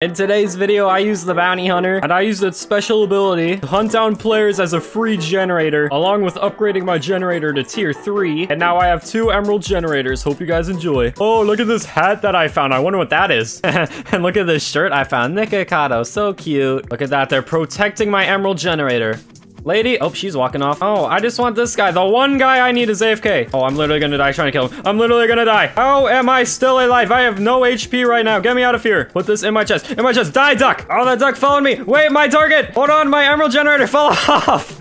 In today's video, I use the Bounty Hunter, and I use its special ability to hunt down players as a free generator, along with upgrading my generator to tier 3. And now I have two emerald generators. Hope you guys enjoy. Oh, look at this hat that I found. I wonder what that is. and look at this shirt I found. Nikocado, so cute. Look at that. They're protecting my emerald generator. Lady, oh, she's walking off. Oh, I just want this guy. The one guy I need is AFK. Oh, I'm literally gonna die trying to kill him. I'm literally gonna die. How am I still alive? I have no HP right now. Get me out of here. Put this in my chest. In my chest. Die, duck. Oh, that duck followed me. Wait, my target. Hold on, my emerald generator fell off.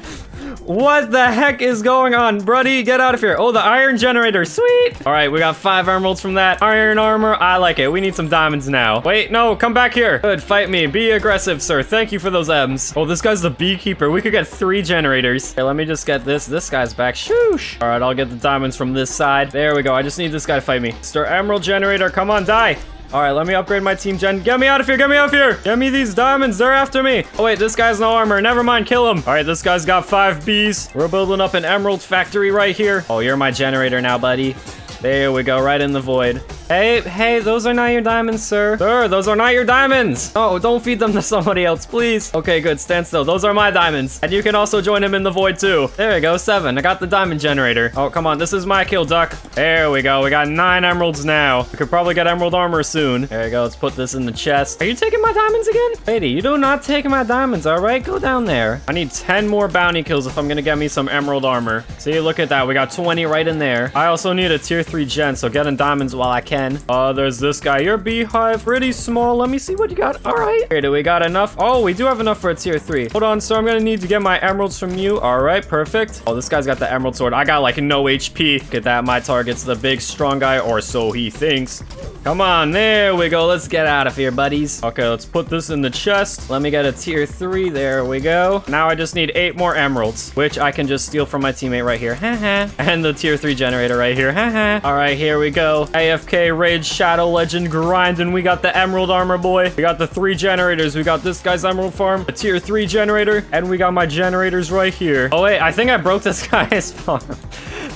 What the heck is going on? Bruddy, get out of here. Oh, the iron generator. Sweet. All right, we got five emeralds from that. Iron armor. I like it. We need some diamonds now. Wait, no, come back here. Good, fight me. Be aggressive, sir. Thank you for those M's. Oh, this guy's the beekeeper. We could get three generators. Okay, let me just get this. This guy's back. Shoosh. All right, I'll get the diamonds from this side. There we go. I just need this guy to fight me. Mr. Emerald Generator, come on, die. All right, let me upgrade my team gen. Get me out of here. Get me out of here. Get me these diamonds. They're after me. Oh, wait, this guy's no armor. Never mind. Kill him. All right, this guy's got five bees. We're building up an emerald factory right here. Oh, you're my generator now, buddy. There we go, right in the void. Hey, hey, those are not your diamonds, sir. Sir, those are not your diamonds. Oh, don't feed them to somebody else, please. Okay, good, stand still. Those are my diamonds. And you can also join him in the void too. There we go, seven. I got the diamond generator. Oh, come on, this is my kill, duck. There we go, we got nine emeralds now. We could probably get emerald armor soon. There we go, let's put this in the chest. Are you taking my diamonds again? Lady, you do not take my diamonds, all right? Go down there. I need 10 more bounty kills if I'm gonna get me some emerald armor. See, look at that. We got 20 right in there. I also need a tier 3 gen, so getting diamonds while I can. Uh, there's this guy. Your beehive, pretty small. Let me see what you got. All right. Here, do we got enough? Oh, we do have enough for a tier 3. Hold on, sir. I'm gonna need to get my emeralds from you. All right, perfect. Oh, this guy's got the emerald sword. I got like no HP. Look at that. My target's the big strong guy, or so he thinks. Come on, there we go. Let's get out of here, buddies. Okay, let's put this in the chest. Let me get a tier three. There we go. Now I just need eight more emeralds, which I can just steal from my teammate right here. and the tier three generator right here. All right, here we go. AFK Rage Shadow Legend grind, and we got the emerald armor boy. We got the three generators. We got this guy's emerald farm, a tier three generator, and we got my generators right here. Oh, wait, I think I broke this guy's farm.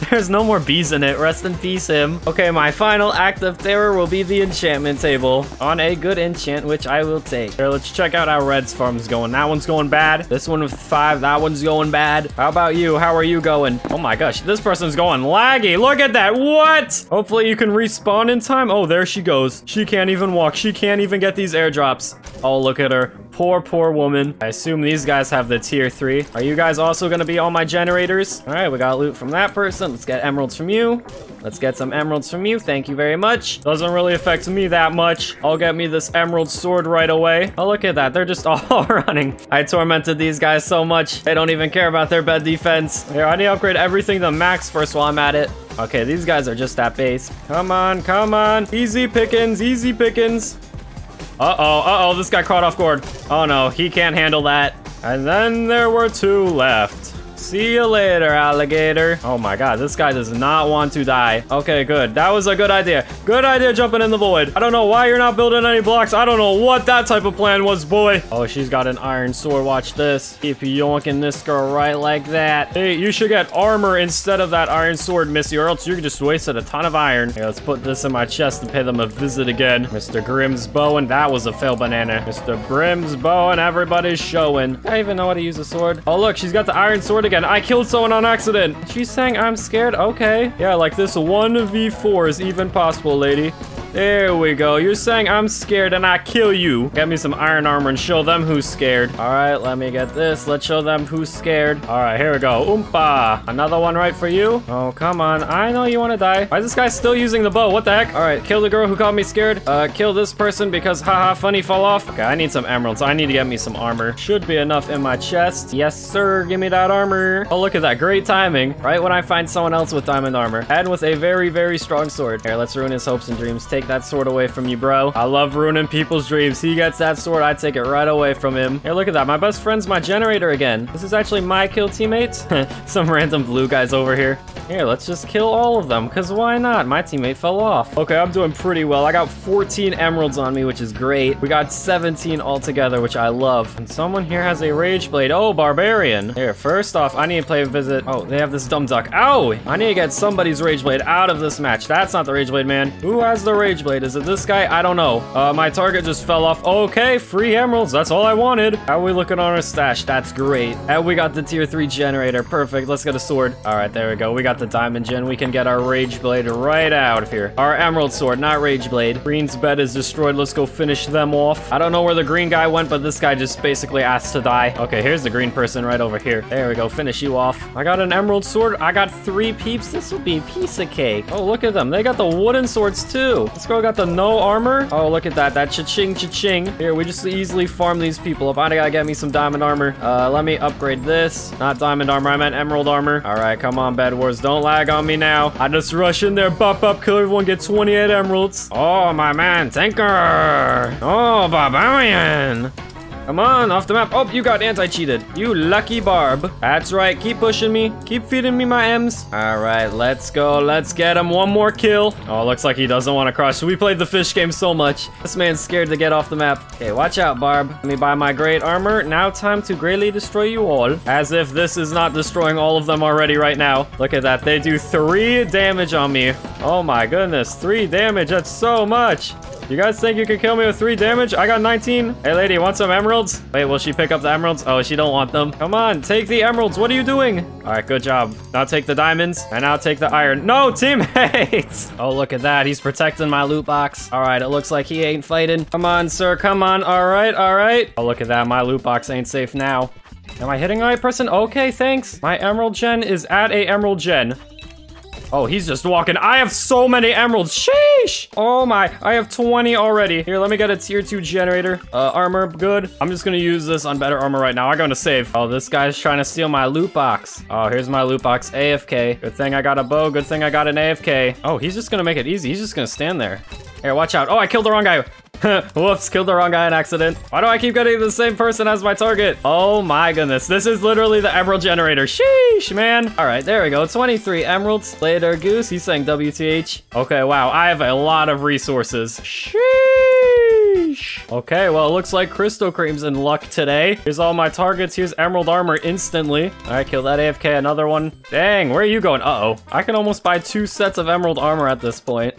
There's no more bees in it. Rest in peace, him. Okay, my final act of terror will be the enchantment table on a good enchant, which I will take. Here, let's check out how Red's farm's going. That one's going bad. This one with five, that one's going bad. How about you? How are you going? Oh my gosh, this person's going laggy. Look at that. What? Hopefully you can respawn in time. Oh, there she goes. She can't even walk. She can't even get these airdrops. Oh, look at her. Poor, poor woman. I assume these guys have the tier 3. Are you guys also to be on my generators? All right, we got loot from that person. Let's get emeralds from you. Let's get some emeralds from you. Thank you very much. Doesn't really affect me that much. I'll get me this emerald sword right away. Oh, look at that. They're just all running. I tormented these guys so much. They don't even care about their bed defense. Here, I need to upgrade everything to max first while I'm at it. Okay, these guys are just at base. Come on, come on. Easy pickings, easy pickings. Uh-oh, uh-oh, this got caught off guard. Oh no, he can't handle that. And then there were two left. See you later, alligator. Oh my god, this guy does not want to die. Okay, good. That was a good idea. Good idea jumping in the void. I don't know why you're not building any blocks. I don't know what that type of plan was, boy. Oh, she's got an iron sword. Watch this. Keep yoinking this girl right like that. Hey, you should get armor instead of that iron sword, Missy, or else you just wasted a ton of iron. Let's put this in my chest and pay them a visit again. Mr. Grimm's bow, and that was a fail banana. Mr. Grimm's bow, and everybody's showing. I even know how to use a sword. Oh, look, she's got the iron sword again. I killed someone on accident. She's saying I'm scared. Okay. Yeah, like this 1v4 is even possible, lady. There we go. You're saying I'm scared and I kill you. Get me some iron armor and show them who's scared. All right, let me get this. Let's show them who's scared. All right, here we go. Oompa. Another one right for you. Oh, come on. I know you want to die. Why is this guy still using the bow? What the heck? All right, kill the girl who called me scared. Uh, kill this person because haha, funny fall off. Okay, I need some emeralds. I need to get me some armor. Should be enough in my chest. Yes, sir. Give me that armor. Oh, look at that. Great timing. Right when I find someone else with diamond armor. And with a very, very strong sword. Here, let's ruin his hopes and dreams. Take that sword away from you, bro. I love ruining people's dreams. He gets that sword, I take it right away from him. Here, look at that. My best friend's my generator again. This is actually my kill teammates. Some random blue guys over here. Here, let's just kill all of them, because why not? My teammate fell off. Okay, I'm doing pretty well. I got 14 emeralds on me, which is great. We got 17 altogether, which I love. And someone here has a rage blade. Oh, barbarian. Here, first off, I need to play a visit. Oh, they have this dumb duck. Ow! I need to get somebody's rage blade out of this match. That's not the rage blade, man. Who has the rage Blade? Is it this guy? I don't know. Uh, my target just fell off. Okay, free emeralds. That's all I wanted. How are we looking on our stash? That's great. And we got the tier 3 generator. Perfect. Let's get a sword. All right, there we go. We got the diamond gen. We can get our Rage Blade right out of here. Our emerald sword, not Rage Blade. Green's bed is destroyed. Let's go finish them off. I don't know where the green guy went, but this guy just basically asked to die. Okay, here's the green person right over here. There we go. Finish you off. I got an emerald sword. I got three peeps. This will be piece of cake. Oh, look at them. They got the wooden swords too. This girl got the no armor. Oh, look at that. That cha-ching, cha-ching. Here, we just easily farm these people up. I gotta get me some diamond armor. Uh, let me upgrade this. Not diamond armor. I meant emerald armor. All right, come on, Bed Wars. Don't lag on me now. I just rush in there, bop, up, kill everyone, get 28 emeralds. Oh, my man, Tinker. Oh, Barbarian. Come on, off the map. Oh, you got anti-cheated. You lucky barb. That's right. Keep pushing me. Keep feeding me my M's. All right, let's go. Let's get him. One more kill. Oh, looks like he doesn't want to cross. We played the fish game so much. This man's scared to get off the map. Okay, watch out, Barb. Let me buy my great armor. Now time to greatly destroy you all. As if this is not destroying all of them already right now. Look at that. They do three damage on me. Oh my goodness. Three damage. That's so much. You guys think you can kill me with three damage? I got 19. Hey, lady, want some emeralds? Wait, will she pick up the emeralds? Oh, she don't want them. Come on, take the emeralds. What are you doing? All right, good job. Now take the diamonds, and now take the iron. No, teammates! Oh, look at that. He's protecting my loot box. All right, it looks like he ain't fighting. Come on, sir. Come on. All right, all right. Oh, look at that. My loot box ain't safe now. Am I hitting the right person? Okay, thanks. My emerald gen is at a emerald gen. Oh, he's just walking. I have so many emeralds. Sheesh. Oh my, I have 20 already. Here, let me get a tier two generator. Uh, armor, good. I'm just gonna use this on better armor right now. I'm gonna save. Oh, this guy's trying to steal my loot box. Oh, here's my loot box, AFK. Good thing I got a bow. Good thing I got an AFK. Oh, he's just gonna make it easy. He's just gonna stand there. Here, watch out. Oh, I killed the wrong guy. Whoops, killed the wrong guy in accident. Why do I keep getting the same person as my target? Oh my goodness, this is literally the emerald generator. Sheesh, man. All right, there we go. 23 emeralds. Later, Goose. He's saying WTH. Okay, wow, I have a lot of resources. Sheesh. Okay, well, it looks like Christocream's in luck today. Here's all my targets. Here's emerald armor instantly. All right, kill that AFK. Another one. Dang, where are you going? Uh-oh. I can almost buy two sets of emerald armor at this point.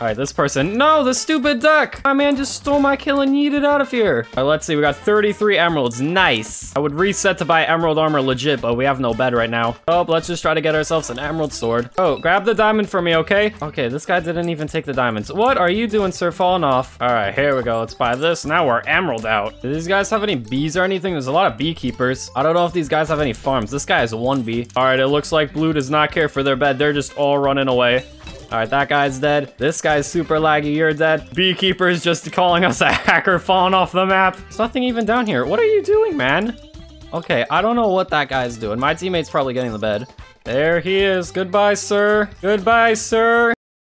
All right, this person. No, the stupid duck. My man just stole my kill and yeeted out of here. All right, let's see. We got 33 emeralds. Nice. I would reset to buy emerald armor legit, but we have no bed right now. Oh, let's just try to get ourselves an emerald sword. Oh, grab the diamond for me, okay? Okay, this guy didn't even take the diamonds. What are you doing, sir? Falling off. All right, here we go. Let's buy this. Now we're emerald out. Do these guys have any bees or anything? There's a lot of beekeepers. I don't know if these guys have any farms. This guy has one bee. All right, it looks like blue does not care for their bed. They're just all running away. All right, that guy's dead. This guy's super laggy. You're dead. Beekeeper's just calling us a hacker falling off the map. There's nothing even down here. What are you doing, man? Okay, I don't know what that guy's doing. My teammate's probably getting the bed. There he is. Goodbye, sir. Goodbye, sir.